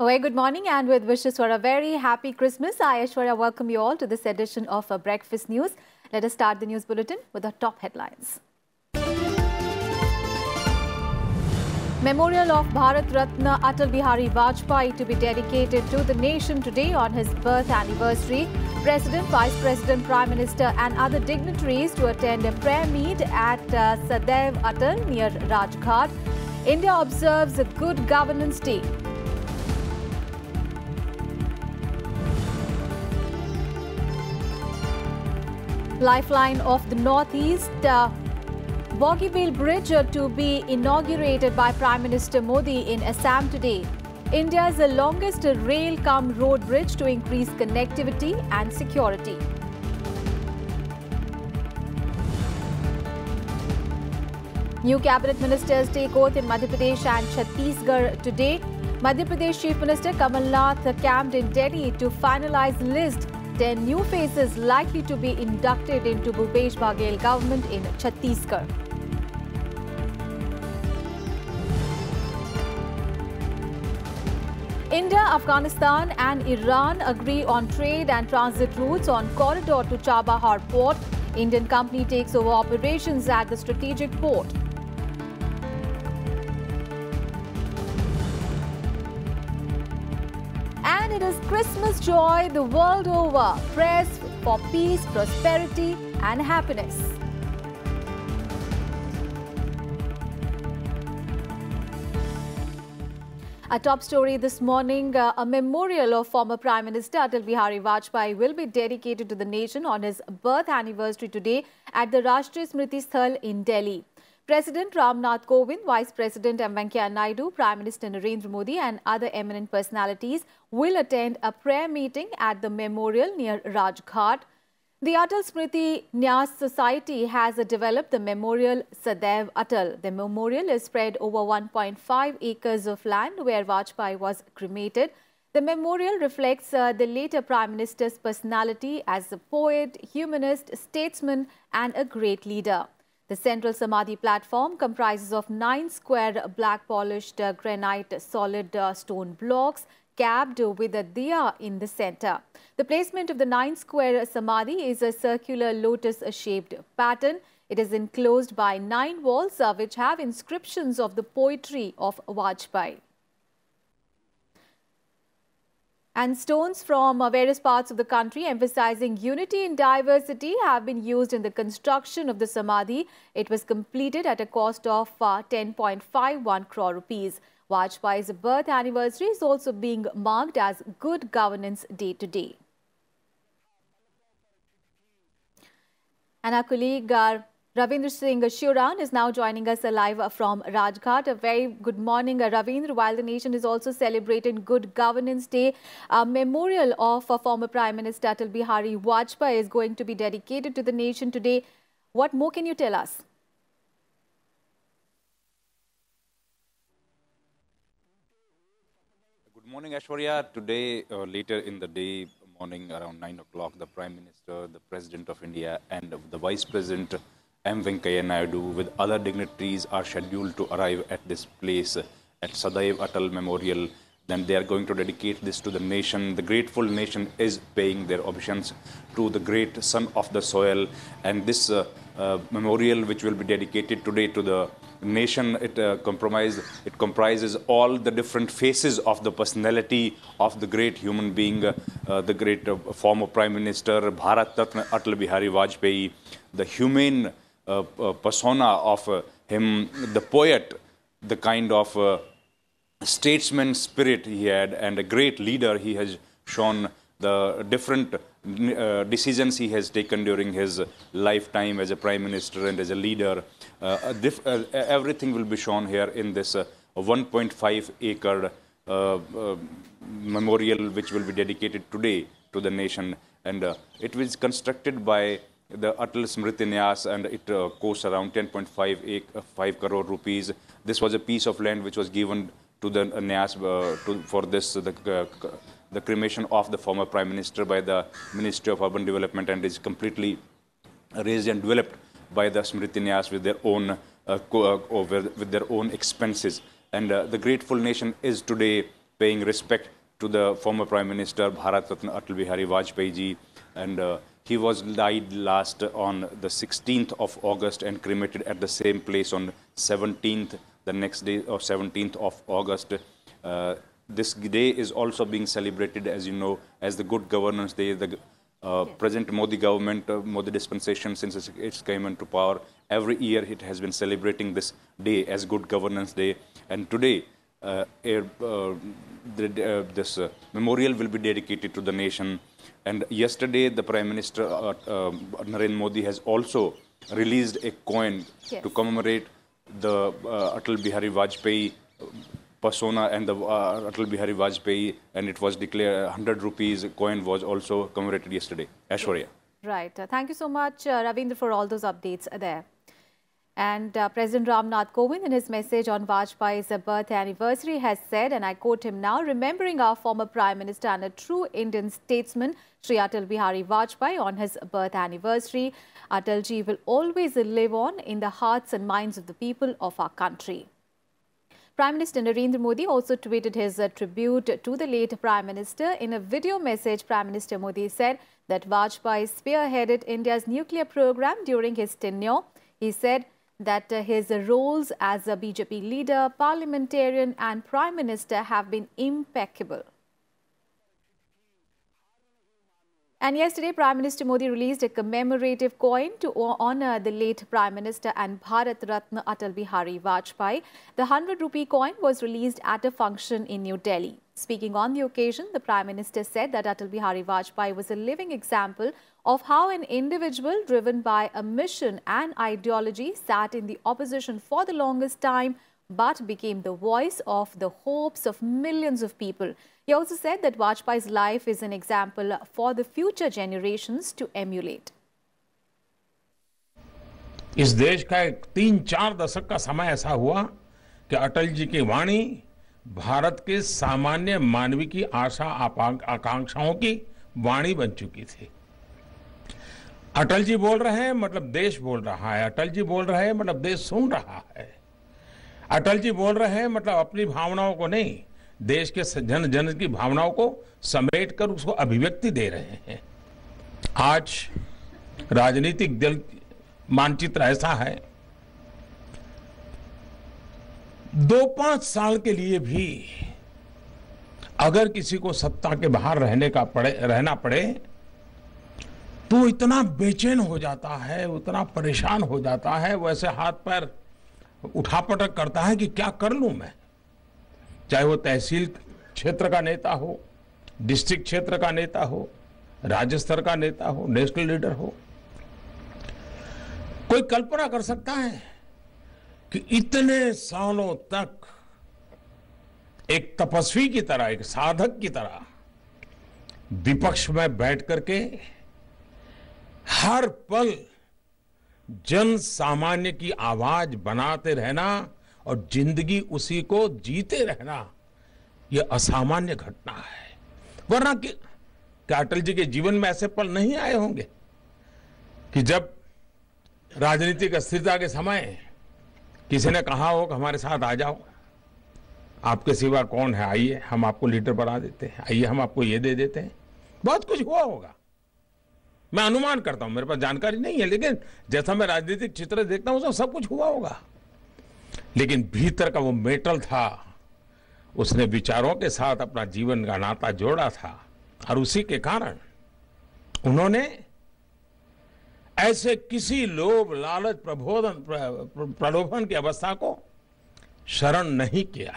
A very good morning and with wishes for a very happy Christmas. I, Aishwarya, welcome you all to this edition of Breakfast News. Let us start the news bulletin with the top headlines. Memorial of Bharat Ratna Atal Bihari Vajpayee to be dedicated to the nation today on his birth anniversary. President, Vice President, Prime Minister and other dignitaries to attend a prayer meet at uh, Sadaiv Atal near Rajghat. India observes a Good Governance Day. Lifeline of the Northeast. Uh, Bogibeel Bridge to be inaugurated by Prime Minister Modi in Assam today. India's longest rail cum road bridge to increase connectivity and security. New cabinet ministers take oath in Madhya Pradesh and Chhattisgarh today. Madhya Pradesh Chief Minister Kamal Nath camped in Delhi to finalize list 10 new faces likely to be inducted into Bhupesh Baghel government in Chhattisgarh. India, Afghanistan and Iran agree on trade and transit routes on corridor to Chabahar port. Indian company takes over operations at the strategic port. And it is Christmas joy the world over. Prayers for peace, prosperity and happiness. A top story this morning, uh, a memorial of former Prime Minister Atal Bihari Vajpayee will be dedicated to the nation on his birth anniversary today at the Rashtriya Smriti Sthal in Delhi. President Ramnath Kovind, Vice President M. Venkaiah Naidu, Prime Minister Narendra Modi and other eminent personalities will attend a prayer meeting at the memorial near Rajghat. The Atal Smriti Nyas Society has developed the memorial Sadaiv Atal. The memorial is spread over 1.5 acres of land where Vajpayee was cremated. The memorial reflects uh, the later Prime Minister's personality as a poet, humanist, statesman and a great leader. The central Samadhi platform comprises of nine square black polished uh, granite solid uh, stone blocks capped with a diya in the center. The placement of the nine square samadhi is a circular lotus-shaped pattern. It is enclosed by nine walls uh, which have inscriptions of the poetry of Vajpayee. And stones from uh, various parts of the country emphasizing unity in diversity have been used in the construction of the Samadhi. It was completed at a cost of uh, 10.51 crore rupees. Vajpayee's birth anniversary is also being marked as Good Governance Day today. And our colleague uh, Ravindra Singh Shuran is now joining us live from Rajghat. A very good morning, uh, Ravindra. While the nation is also celebrating Good Governance Day, a memorial of uh, former Prime Minister Atal Bihari Vajpayee is going to be dedicated to the nation today. What more can you tell us? Good morning, Ashwarya. Today, uh, later in the day, morning around 9 o'clock, the Prime Minister, the President of India, and the Vice President, M. Venkaiah Naidu, with other dignitaries, are scheduled to arrive at this place at Sadaiv Atal Memorial. Then they are going to dedicate this to the nation. The grateful nation is paying their obeisance to the great son of the soil. And this uh, uh, memorial, which will be dedicated today to the nation it uh, it comprises all the different faces of the personality of the great human being uh, uh, the great uh, former prime minister bharat ratna atal bihari vajpayee the humane uh, uh, persona of him the poet the kind of statesman spirit he had and a great leader he has shown the different uh, decisions he has taken during his lifetime as a prime minister and as a leader. Uh, uh, everything will be shown here in this 1.5 acre memorial which will be dedicated today to the nation. And it was constructed by the Atal Smriti Nyas and it uh, costs around 10.5 uh, 5 crore rupees. This was a piece of land which was given to the uh, Nyas to, for this the the cremation of the former prime minister by the Ministry of Urban Development and is completely raised and developed by the Smriti Nyas with their own uh, uh, with their own expenses. And uh, the grateful nation is today paying respect to the former Prime Minister Bharat Ratna Atal Bihari Vajpayee ji. And uh, he was died last on the 16th of August and cremated at the same place on 17th, the next day or 17th of August. Uh, this day is also being celebrated, as you know, as the Good Governance Day. The uh, yes. present Modi government, uh, Modi dispensation, since it came into power, every year it has been celebrating this day as Good Governance Day. And today, uh, uh the, uh, this uh, memorial will be dedicated to the nation. And yesterday, the Prime Minister Narendra Modi has also released a coin yes. to commemorate the Atal Bihari Vajpayee persona and the uh, Atal Bihari Vajpayee, and it was declared 100 rupees coin was also commemorated yesterday. Ashwarya. Right. Uh, thank you so much, uh, Ravindra, for all those updates there. And uh, President Ramnath Kovind, in his message on Vajpayee's birth anniversary, has said, and I quote him now, remembering our former Prime Minister and a true Indian statesman, Sri Atal Bihari Vajpayee, on his birth anniversary, Atalji will always live on in the hearts and minds of the people of our country. Prime Minister Narendra Modi also tweeted his uh, tribute to the late Prime Minister. In a video message, Prime Minister Modi said that Vajpayee spearheaded India's nuclear program during his tenure. He said that uh, his roles as a BJP leader, parliamentarian and Prime Minister have been impeccable. And yesterday, Prime Minister Modi released a commemorative coin to honor the late Prime Minister and Bharat Ratna Atal Bihari Vajpayee. The 100 rupee coin was released at a function in New Delhi. Speaking on the occasion, the Prime Minister said that Atal Bihari Vajpayee was a living example of how an individual driven by a mission and ideology sat in the opposition for the longest time but became the voice of the hopes of millions of people. He also said that Vajpayee's life is an example for the future generations to emulate. इस देश का एक तीन चार दशक का समय ऐसा हुआ कि अटल जी की वाणी भारत के सामान्य मानवी की आशा आकांक्षाओं की वाणी बन चुकी थी। अटल जी बोल रहे हैं मतलब देश बोल रहा है। अटल जी बोल रहे हैं मतलब देश सुन रहा है। अटल जी बोल रहे हैं मतलब अपनी भावनाओं को नहीं, देश के जन जन की भावनाओं को समेट कर उसको अभिव्यक्ति दे रहे हैं। आज राजनीतिक दल मानचित्र ऐसा है दो पाँच साल के लिए भी अगर किसी को सत्ता के बाहर रहने का पड़े, रहना पड़े तो इतना बेचैन हो जाता है, उतना परेशान हो जाता है वैसे हाथ पैर उठापटक करता है कि क्या कर लूँ मैं? चाहे वो तहसील क्षेत्र का नेता हो, डिस्ट्रिक्ट क्षेत्र का नेता हो, राज्य स्तर का नेता हो, नेशनल लीडर हो, कोई कल्पना कर सकता है? कि इतने सालों तक एक तपस्वी की तरह, एक साधक की तरह, विपक्ष में बैठ करके हर पल जन सामान्य की आवाज़ बनाते रहना और ज़िंदगी उसी को जीते रहना यह असामान्य घटना है। वरना कि अटल जी के जीवन में ऐसे पल नहीं आए होंगे कि जब राजनीतिक अस्थिरता के समय किसी ने कहा हो कि हमारे साथ आ जाओ। आपके सिवा कौन है? आइए, हम आपको लीडर बना देते हैं। आइए, हम आपको ये दे देते हैं। बहुत कुछ हुआ होगा। मैं अनुमान करता हूँ, मेरे पास जानकारी नहीं है, लेकिन जैसा मैं राजनीतिक चित्र देखता हूँ, सब कुछ हुआ होगा। लेकिन भीतर का वो मेटल था। उसने विचारों के साथ अपना जीवन का नाता जोड़ा था, और उसी के कारण उन्होंने ऐसे किसी लोभ लालच प्रबोधन प्रलोभन की अवस्था को शरण नहीं किया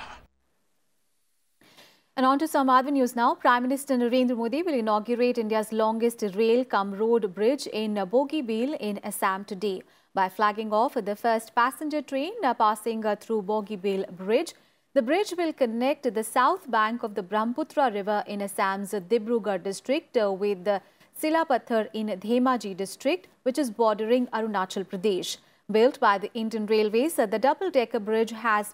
And on to some other news now. Prime Minister Narendra Modi will inaugurate India's longest rail cum road bridge in Bogibeel in Assam today by flagging off the first passenger train passing through Bogibeel Bridge. The bridge will connect the south bank of the Brahmaputra River in Assam's Dibrugarh district with the Silapathar in Dhemaji district, which is bordering Arunachal Pradesh. Built by the Indian Railways, the double-decker bridge has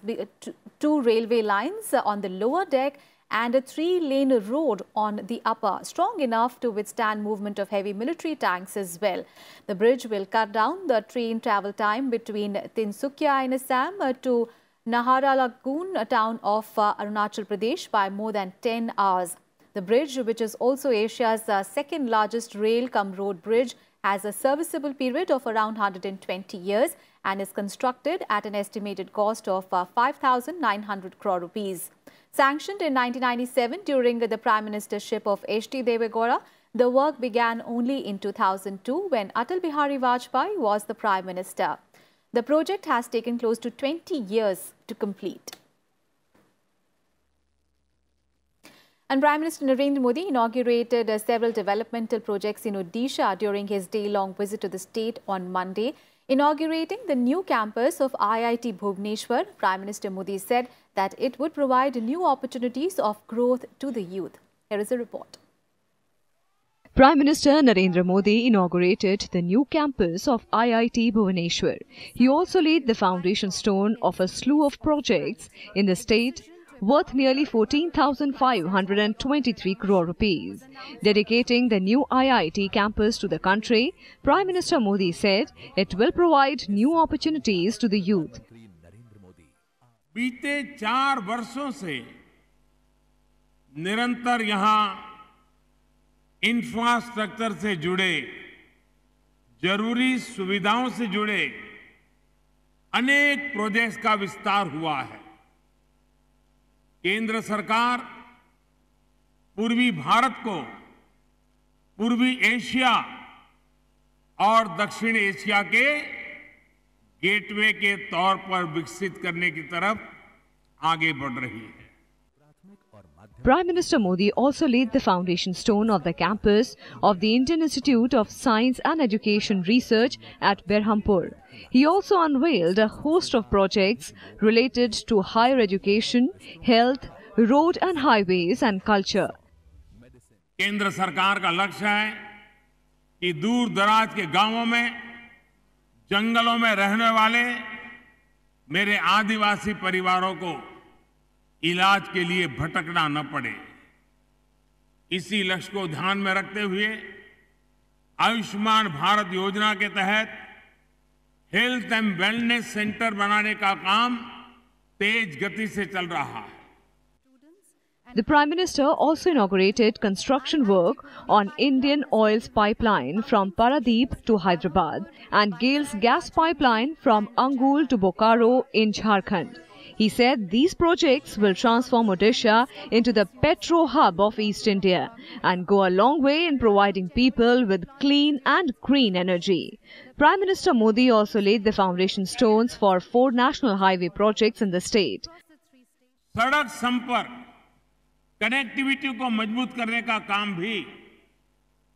two railway lines on the lower deck and a three-lane road on the upper, strong enough to withstand movement of heavy military tanks as well. The bridge will cut down the train travel time between Tinsukia in Assam to Naharlagun a town of uh, Arunachal Pradesh by more than 10 hours. The bridge, which is also Asia's uh, second largest rail cum road bridge, has a serviceable period of around 120 years and is constructed at an estimated cost of uh, 5,900 crore rupees. Sanctioned in 1997 during the Prime Ministership of H.D. Devegowda, the work began only in 2002 when Atal Bihari Vajpayee was the Prime Minister. The project has taken close to 20 years to complete. And Prime Minister Narendra Modi inaugurated uh, several developmental projects in Odisha during his day-long visit to the state on Monday. Inaugurating the new campus of IIT Bhubaneswar, Prime Minister Modi said that it would provide new opportunities of growth to the youth. Here is a report. Prime Minister Narendra Modi inaugurated the new campus of IIT Bhubaneswar. He also laid the foundation stone of a slew of projects in the state worth nearly 14,523 crore rupees. Dedicating the new IIT campus to the country, Prime Minister Modi said it will provide new opportunities to the youth. बीते चार वर्षों से निरंतर यहाँ infrastructure से जुड़े ज़रूरी सुविधाओं से जुड़े अनेक प्रोजेक्ट्स का विस्तार हुआ है केंद्र सरकार पूर्वी भारत को, पूर्वी एशिया और दक्षिण एशिया के गेटवे के तौर पर विकसित करने की तरफ़ आगे बढ़ रही है। Prime Minister Modi also laid the foundation stone of the campus of the Indian Institute of Science and Education Research at Berhampur. He also unveiled a host of projects related to higher education, health, road and highways and culture. केंद्र सरकार का लक्ष्य है कि दूर दराज के गांवों में जंगलों में रहने वाले मेरे आदिवासी परिवारों को इलाज के लिए भटकना न पड़े इसी लक्ष्य को ध्यान में रखते हुए आयुष्मान भारत योजना के तहत हेल्थ एंड वेलनेस सेंटर बनाने का काम तेज गति से चल रहा है The Prime Minister also inaugurated construction work on Indian Oil's pipeline from Paradeep to Hyderabad and Gale's gas pipeline from Angul to Bokaro in Jharkhand. He said these projects will transform Odisha into the petro hub of East India and go a long way in providing people with clean and green energy. Prime Minister Modi also laid the foundation stones for four national highway projects in the state. सड़क संपर्क connectivity को मजबूत करने का काम भी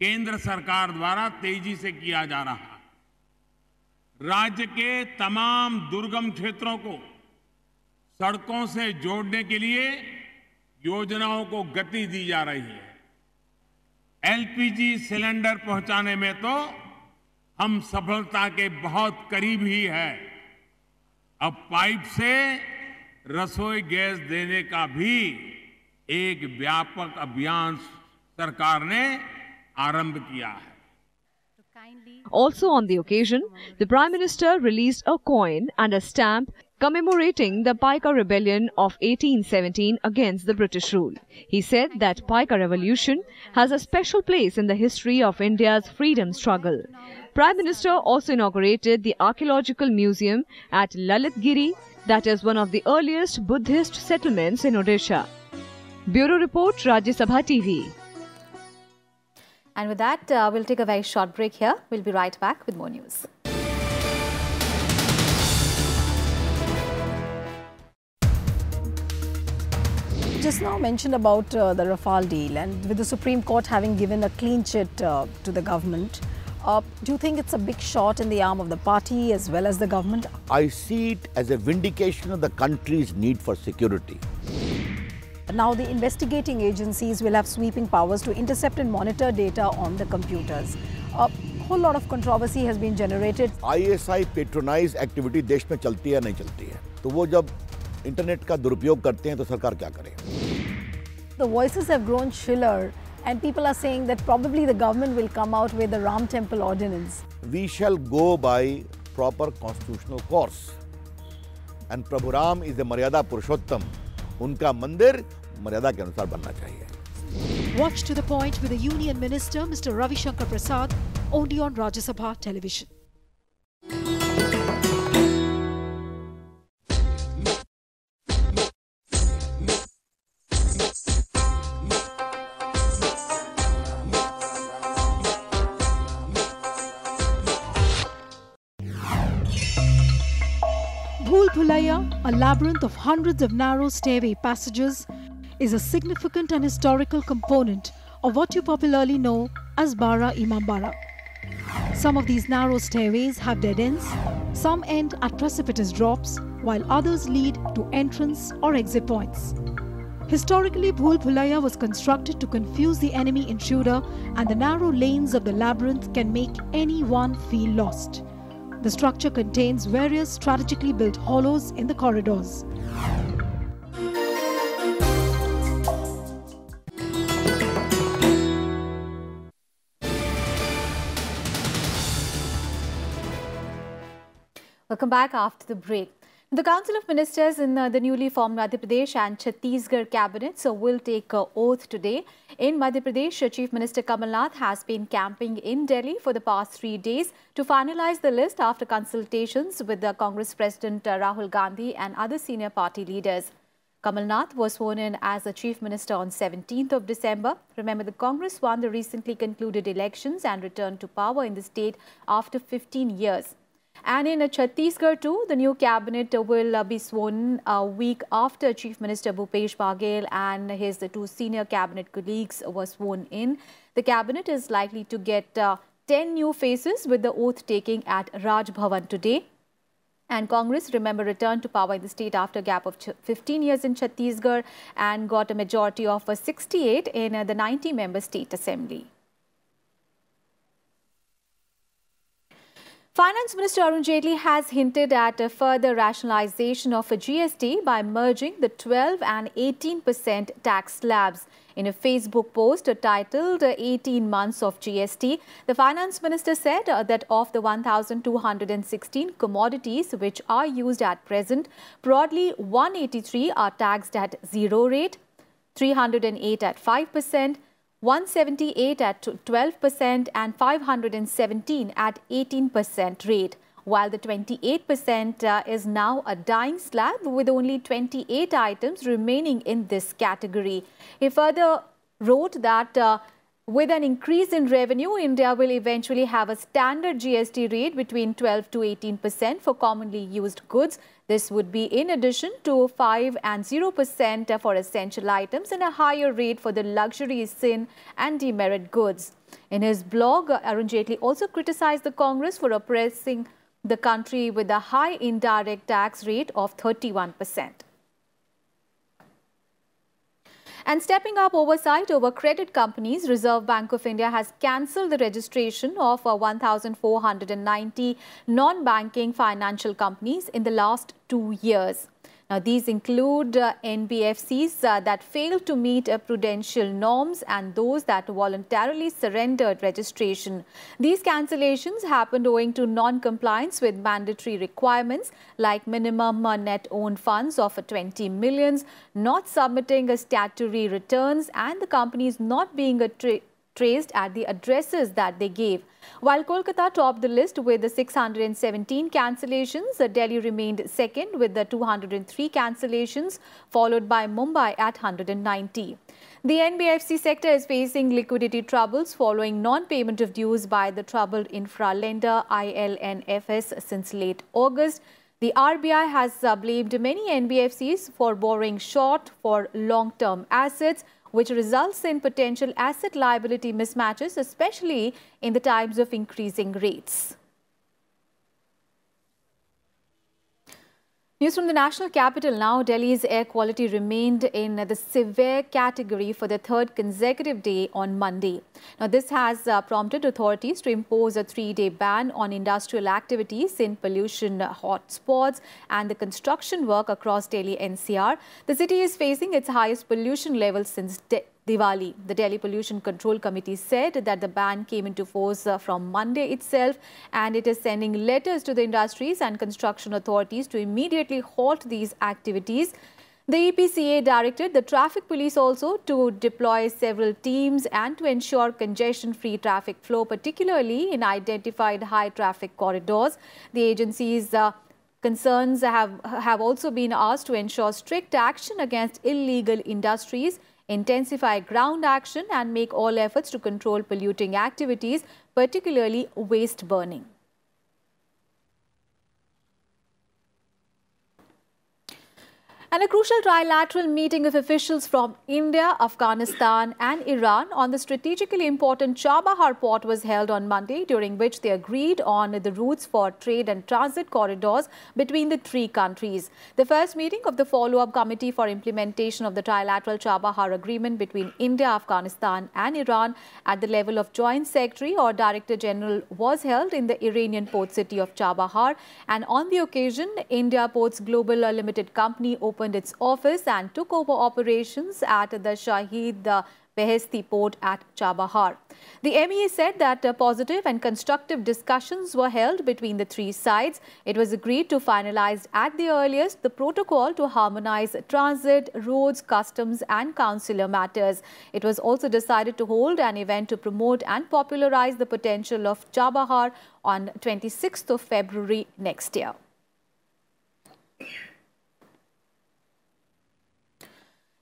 केंद्र सरकार द्वारा तेजी से किया जा रहा है राज्य के तमाम दुर्गम क्षेत्रों को सड़कों से जोड़ने के लिए योजनाओं को गति दी जा रही है। एलपीजी सिलेंडर पहुँचाने में तो हम सफलता के बहुत करीब ही है। अब पाइप से रसोई गैस देने का भी एक व्यापक अभियान सरकार ने आरंभ किया है। Also on the occasion, the Prime Minister released a coin and a stamp commemorating the Paika Rebellion of 1817 against the British rule. He said that Paika Revolution has a special place in the history of India's freedom struggle. Prime Minister also inaugurated the Archaeological Museum at Lalitgiri, that is one of the earliest Buddhist settlements in Odisha. Bureau Report, Rajya Sabha TV. And with that, uh, we'll take a very short break here. We'll be right back with more news. just now mentioned about uh, the Rafale deal and with the Supreme Court having given a clean chit uh, to the government, uh, do you think it's a big shot in the arm of the party as well as the government? I see it as a vindication of the country's need for security. Now the investigating agencies will have sweeping powers to intercept and monitor data on the computers. A whole lot of controversy has been generated. ISI patronise activity देश में चलती है नहीं चलती है तो वो जब इंटरनेट का दुरुपयोग करते हैं तो सरकार क्या करे The voices have grown shriller and people are saying that probably the government will come out with the Ram Temple Ordinance. We shall go by proper constitutional course and Prabhu Ram is the Maryada Purushottam उनका मंदिर मर्यादा के अनुसार बनना चाहिए Watch to the point with the Union Minister, Mr. Ravi Shankar Prasad, only on Rajya Sabha television. Labyrinth of hundreds of narrow stairway passages, is a significant and historical component of what you popularly know as Bara Imambara. Some of these narrow stairways have dead ends, some end at precipitous drops, while others lead to entrance or exit points. Historically, Bhul Bhulaiya was constructed to confuse the enemy intruder, and the narrow lanes of the labyrinth can make anyone feel lost. The structure contains various strategically built hollows in the corridors. Welcome back after the break. The Council of Ministers in uh, the newly formed Madhya Pradesh and Chhattisgarh cabinets uh, will take uh, oath today. In Madhya Pradesh, Chief Minister Kamal Nath has been camping in Delhi for the past three days to finalize the list after consultations with the Congress President uh, Rahul Gandhi and other senior party leaders. Kamal Nath was sworn in as the Chief Minister on 17th of December. Remember, the Congress won the recently concluded elections and returned to power in the state after 15 years. And in Chhattisgarh too, the new cabinet will uh, be sworn a week after Chief Minister Bhupesh Baghel and his two senior cabinet colleagues were sworn in. The cabinet is likely to get uh, 10 new faces with the oath taking at Raj Bhavan today. And Congress, remember, returned to power in the state after a gap of 15 years in Chhattisgarh and got a majority of 68 in uh, the 90-member state assembly. Finance Minister Arun Jaitley has hinted at a further rationalization of a GST by merging the 12 and 18% tax slabs. In a Facebook post titled 18 Months of GST, the Finance Minister said uh, that of the 1,216 commodities which are used at present, broadly 183 are taxed at zero rate, 308 at 5%, 178 at 12% and 517 at 18% rate, while the 28% uh, is now a dying slab with only 28 items remaining in this category. He further wrote that uh, with an increase in revenue, India will eventually have a standard GST rate between 12 to 18 percent for commonly used goods. This would be in addition to 5 and 0 percent for essential items and a higher rate for the luxury, sin and demerit goods. In his blog, Arun Jaitley also criticized the Congress for oppressing the country with a high indirect tax rate of 31 percent. And stepping up oversight over credit companies, Reserve Bank of India has cancelled the registration of uh, 1,490 non-banking financial companies in the last two years. Now, these include uh, NBFCs uh, that failed to meet uh, prudential norms and those that voluntarily surrendered registration. These cancellations happened owing to non-compliance with mandatory requirements like minimum uh, net owned funds of uh, 20 millions, not submitting statutory returns and the companies not being a traced at the addresses that they gave. While Kolkata topped the list with the 617 cancellations, Delhi remained second with the 203 cancellations, followed by Mumbai at 190. The NBFC sector is facing liquidity troubles following non-payment of dues by the troubled infra lender IL&FS since late August. The RBI has blamed many NBFCs for borrowing short for long-term assets, which results in potential asset liability mismatches, especially in the times of increasing rates. News from the national capital now. Delhi's air quality remained in the severe category for the third consecutive day on Monday. Now, this has uh, prompted authorities to impose a three-day ban on industrial activities in pollution hotspots and the construction work across Delhi NCR. The city is facing its highest pollution level since Diwali. The Delhi Pollution Control Committee said that the ban came into force uh, from Monday itself and it is sending letters to the industries and construction authorities to immediately halt these activities. The EPCA directed the traffic police also to deploy several teams and to ensure congestion-free traffic flow, particularly in identified high traffic corridors. The agency's uh, concerns have, have also been asked to ensure strict action against illegal industries intensify ground action and make all efforts to control polluting activities, particularly waste burning. And a crucial trilateral meeting of officials from India, Afghanistan and Iran on the strategically important Chabahar port was held on Monday, during which they agreed on the routes for trade and transit corridors between the three countries. The first meeting of the follow-up committee for implementation of the trilateral Chabahar agreement between India, Afghanistan and Iran at the level of Joint Secretary or Director General was held in the Iranian port city of Chabahar. And on the occasion, India Ports Global Limited Company opened opened its office and took over operations at the Shahid Beheshti port at Chabahar. The MEA said that uh, positive and constructive discussions were held between the three sides. It was agreed to finalize at the earliest the protocol to harmonize transit, roads, customs and consular matters. It was also decided to hold an event to promote and popularize the potential of Chabahar on 26th of February next year.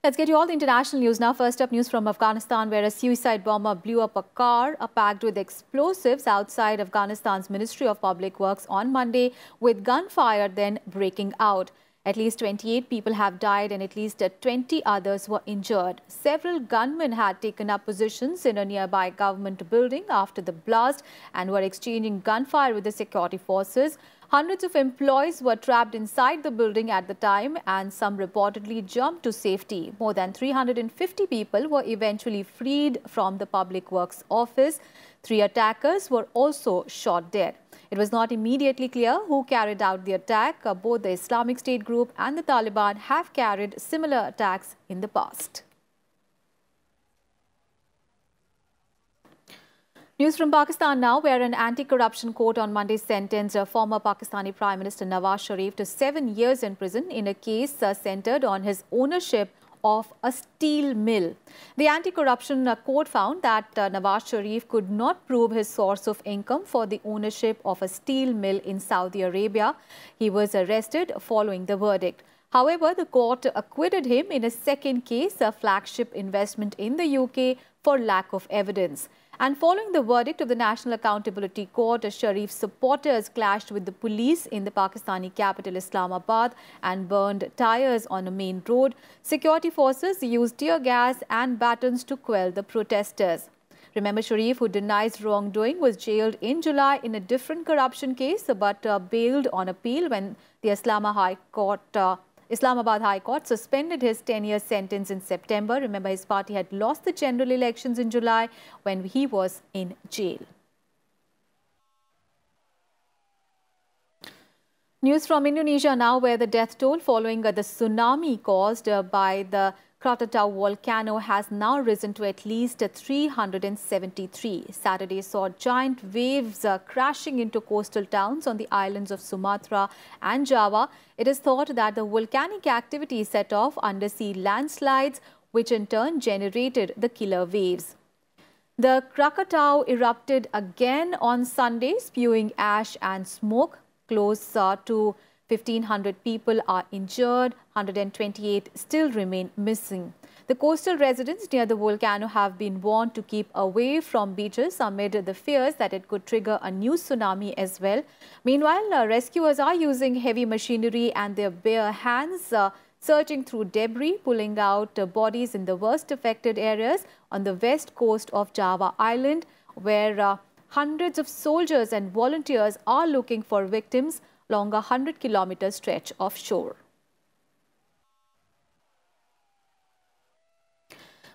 Let's get you all the international news now. First up, news from Afghanistan, where a suicide bomber blew up a car packed with explosives outside Afghanistan's Ministry of Public Works on Monday, with gunfire then breaking out. At least 28 people have died and at least 20 others were injured. Several gunmen had taken up positions in a nearby government building after the blast and were exchanging gunfire with the security forces. Hundreds of employees were trapped inside the building at the time and some reportedly jumped to safety. More than 350 people were eventually freed from the Public Works office. Three attackers were also shot dead. It was not immediately clear who carried out the attack. Uh, both the Islamic State group and the Taliban have carried similar attacks in the past. News from Pakistan now, where an anti-corruption court on Monday sentenced former Pakistani Prime Minister Nawaz Sharif to seven years in prison in a case uh, centered on his ownership of a steel mill. The anti-corruption uh, court found that uh, Nawaz Sharif could not prove his source of income for the ownership of a steel mill in Saudi Arabia. He was arrested following the verdict. However, the court acquitted him in a second case, a flagship investment in the UK, for lack of evidence. And following the verdict of the National Accountability Court, Sharif's supporters clashed with the police in the Pakistani capital Islamabad and burned tires on a main road. Security forces used tear gas and batons to quell the protesters. Remember, Sharif, who denies wrongdoing, was jailed in July in a different corruption case, but uh, bailed on appeal when the Islamabad High Court uh, Islamabad High Court suspended his 10-year sentence in September. Remember, his party had lost the general elections in July when he was in jail. News from Indonesia now, where the death toll following the tsunami caused uh, by the Krakatau volcano has now risen to at least 373. Saturday saw giant waves uh, crashing into coastal towns on the islands of Sumatra and Java. It is thought that the volcanic activity set off undersea landslides, which in turn generated the killer waves. The Krakatau erupted again on Sunday, spewing ash and smoke close uh, to 1,500 people are injured, 128 still remain missing. The coastal residents near the volcano have been warned to keep away from beaches amid the fears that it could trigger a new tsunami as well. Meanwhile, uh, rescuers are using heavy machinery and their bare hands uh, searching through debris, pulling out uh, bodies in the worst affected areas on the west coast of Java Island, where uh, hundreds of soldiers and volunteers are looking for victims along a 100 kilometer stretch of shore.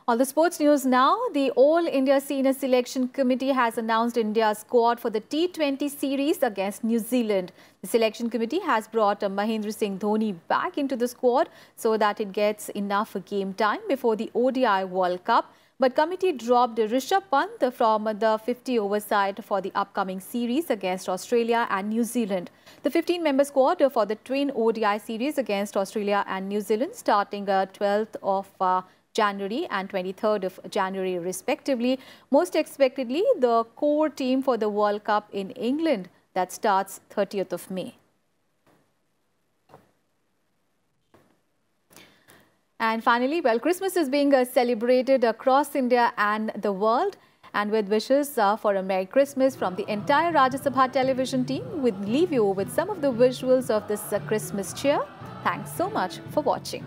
On the sports news now, the All India Senior Selection Committee has announced India's squad for the T20 series against New Zealand. The selection committee has brought uh, Mahendra Singh Dhoni back into the squad so that it gets enough game time before the ODI World Cup. But committee dropped Rishabh Pant from the 50-over side for the upcoming series against Australia and New Zealand. The 15-member squad for the twin ODI series against Australia and New Zealand starting 12th uh, of uh, January and 23rd of January respectively. Most expectedly, the core team for the World Cup in England that starts 30th of May. And finally, well, Christmas is being uh, celebrated across India and the world. And with wishes uh, for a Merry Christmas from the entire Rajya Sabha television team, we leave you with some of the visuals of this uh, Christmas cheer. Thanks so much for watching.